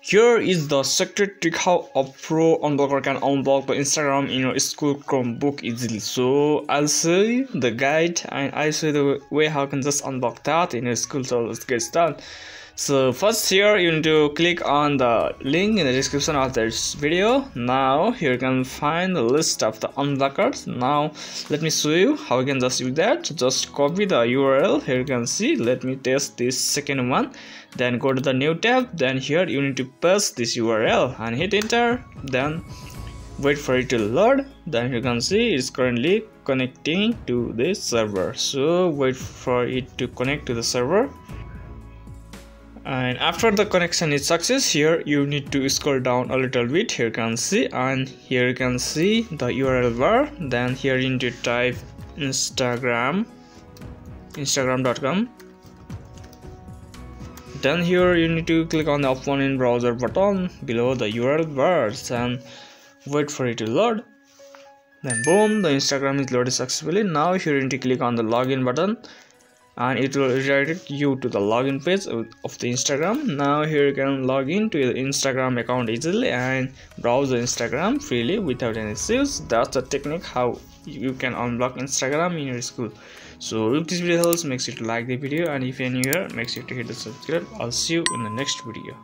Here is the secret trick how a pro unblocker can unblock the Instagram in your school Chromebook easily. So I'll you the guide and I'll show you the way how can just unblock that in your school. So let's get started. So first here you need to click on the link in the description of this video. Now here you can find the list of the unblockers. Now let me show you how you can just do that. Just copy the URL. Here you can see. Let me test this second one then go to the new tab then here you need to paste this url and hit enter then wait for it to load then you can see it's currently connecting to the server so wait for it to connect to the server and after the connection is success here you need to scroll down a little bit. Here you can see and here you can see the url bar. Then here you need to type instagram instagram.com then here you need to click on the open in browser button below the url bars and wait for it to load. Then boom the instagram is loaded successfully. Now here you need to click on the login button and it will redirect you to the login page of the instagram. Now here you can log in to your instagram account easily and browse the instagram freely without any issues. That's the technique how you can unblock instagram in your school. So if this video helps make sure to like the video and if you're new here make sure to hit the subscribe. I'll see you in the next video